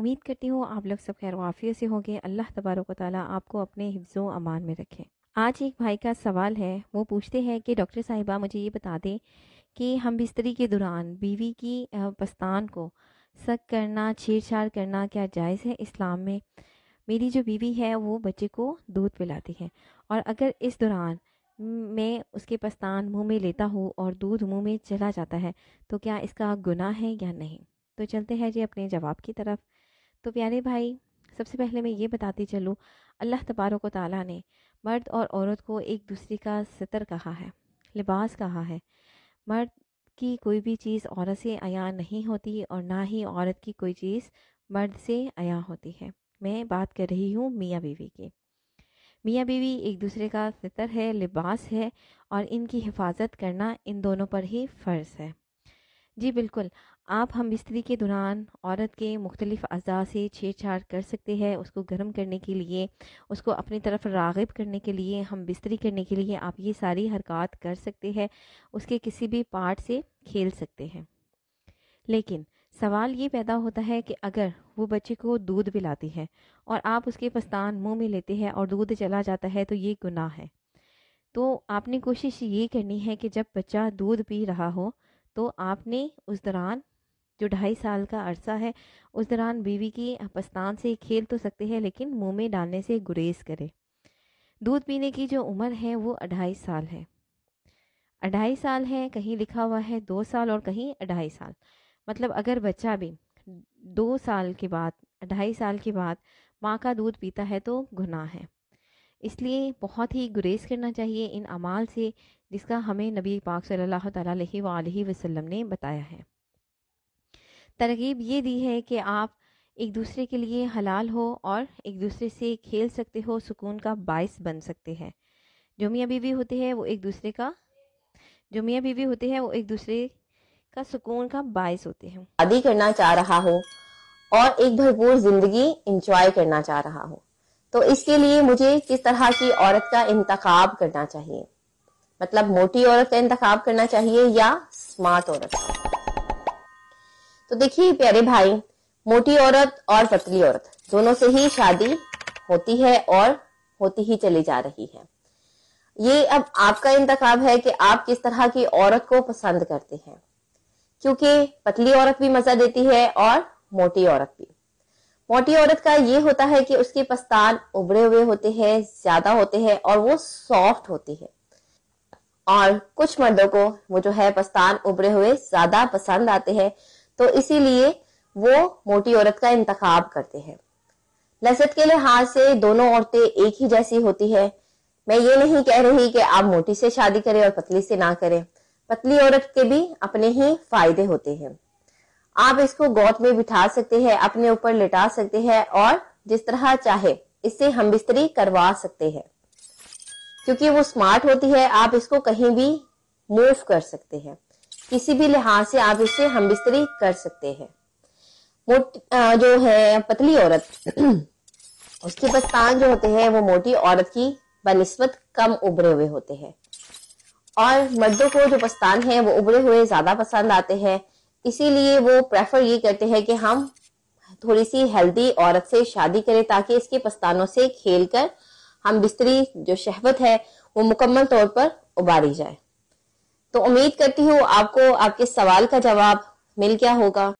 उम्मीद करती हूँ आप लोग सब खैर वाफियत से होंगे। अल्लाह तबारक ताली आपको अपने हिफ्ज़ अमान में रखें। आज एक भाई का सवाल है, वो पूछते हैं कि, डॉक्टर साहिबा, मुझे ये बता दें कि हम बिस्तरी के दौरान बीवी की पस्तान को सक करना, छेड़छाड़ करना क्या जायज़ है? इस्लाम में मेरी जो बीवी है, वो बच्चे को दूध पिलाती है। और अगर इस दौरान मैं उसके पस्तान मुँह में लेता हूँ और दूध मुँह में चला जाता है तो क्या इसका गुनाह है या नहीं? तो चलते हैं जी अपने जवाब की तरफ़। तो प्यारे भाई, सबसे पहले मैं ये बताती चलूँ, अल्लाह तबारक ताली ने मर्द और औरत को एक दूसरे का सतर कहा है, लिबास कहा है। मर्द की कोई भी चीज़ औरत से अया नहीं होती और ना ही औरत की कोई चीज़ मर्द से अया होती है। मैं बात कर रही हूँ मियाँ बीवी की। मियाँ बीवी एक दूसरे का सितर है, लिबास है और इनकी हिफाजत करना इन दोनों पर ही फ़र्ज़ है। जी बिल्कुल आप हम बिस्तरी के दौरान औरत के मुख्तलिफ़ अज़ा से छेड़छाड़ कर सकते हैं, उसको गर्म करने के लिए, उसको अपनी तरफ़ रागब करने के लिए, हम बिस्तरी करने के लिए आप ये सारी हरकत कर सकते हैं, उसके किसी भी पार्ट से खेल सकते हैं। लेकिन सवाल ये पैदा होता है कि अगर वो बच्चे को दूध पिलाती है और आप उसके पस्तान मुँह में लेते हैं और दूध चला जाता है तो ये गुनाह है। तो आपने कोशिश ये करनी है कि जब बच्चा दूध पी रहा हो तो आपने उस दौरान जो ढाई साल का अरसा है, उस दौरान बीवी की पस्तान से खेल तो सकते हैं, लेकिन मुँह में डालने से गुरेज करे। दूध पीने की जो उम्र है, वो अढ़ाई साल है। अढ़ाई साल है, कहीं लिखा हुआ है दो साल और कहीं अढ़ाई साल। मतलब अगर बच्चा भी दो साल के बाद ढाई साल के बाद माँ का दूध पीता है तो गुनाह है। इसलिए बहुत ही गुरेज करना चाहिए इन अमाल से, जिसका हमें नबी पाक सल्लल्लाहु अलैहि वसल्लम ने बताया है। तरगीब ये दी है कि आप एक दूसरे के लिए हलाल हो और एक दूसरे से खेल सकते हो, सुकून का बायस बन सकते हैं। जो मियाँ बीवी होते हैं, वो एक दूसरे का, जो मियाँ बीवी होते हैं, वो एक दूसरे का सुकून का बायस होते हैं। शादी करना चाह रहा हो और एक भरपूर ज़िंदगी इंजॉय करना चाह रहा हो। तो इसके लिए मुझे किस तरह की औरत का इंतखाब करना चाहिए? मतलब मोटी औरत का इंतखाब करना चाहिए या स्मार्ट औरत तो देखिए प्यारे भाई, मोटी औरत और पतली औरत, दोनों से ही शादी होती है और होती ही चली जा रही है। ये अब आपका इंतखाब है कि आप किस तरह की औरत को पसंद करते हैं, क्योंकि पतली औरत भी मज़ा देती है और मोटी औरत भी। मोटी औरत का ये होता है कि उसके पस्तान उभरे हुए होते हैं, ज़्यादा होते हैं और वो सॉफ्ट होती है। और कुछ मर्दों को वो जो है पस्तान उभरे हुए ज़्यादा पसंद आते हैं तो इसीलिए वो मोटी औरत का इंतखाब करते हैं। लसत के लिहाज से दोनों औरतें एक ही जैसी होती है। मैं ये नहीं कह रही कि आप मोटी से शादी करें और पतली से ना करें। पतली औरत के भी अपने ही फ़ायदे होते हैं। आप इसको गौत में बिठा सकते हैं, अपने ऊपर लिटा सकते हैं और जिस तरह चाहे इससे हम बिस्तरी करवा सकते हैं। क्योंकि वो स्मार्ट होती है, आप इसको कहीं भी मूव कर सकते हैं। किसी भी लिहाज से आप इससे हम बिस्तरी कर सकते हैं। जो है, पतली औरत, उसके पस्तान जो होते हैं, वो मोटी औरत की बनस्बत कम उभरे हुए होते हैं। और मर्दों को जो पस्तान है, वो उभरे हुए ज़्यादा पसंद आते हैं। इसीलिए वो प्रेफर ये करते हैं कि हम थोड़ी सी हेल्दी औरत से शादी करें, ताकि इसके पस्तानों से खेल कर हम बिस्तरी, जो शहवत है, वो मुकम्मल तौर पर उबारी जाए। तो उम्मीद करती हूँ आपको आपके सवाल का जवाब मिल गया होगा।